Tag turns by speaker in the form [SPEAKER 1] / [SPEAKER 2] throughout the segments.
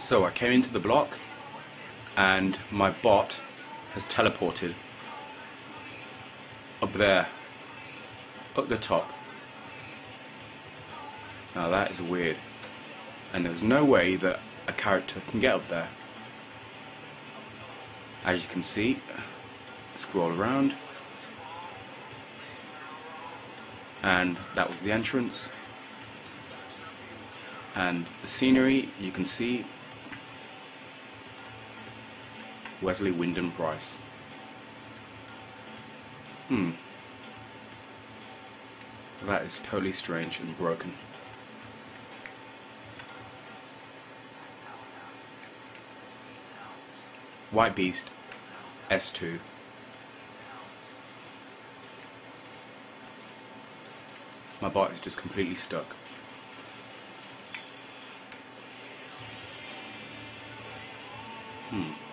[SPEAKER 1] So I came into the block and my bot has teleported up there, up the top. Now that is weird. And there's no way that a character can get up there. As you can see, scroll around. And that was the entrance. And the scenery, you can see Wesley Wyndon Price. Hmm. That is totally strange and broken. White Beast S2 My bot is just completely stuck. Hmm.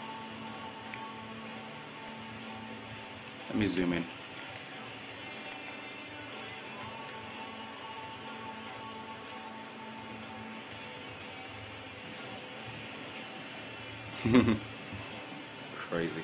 [SPEAKER 1] Let me zoom in. Crazy.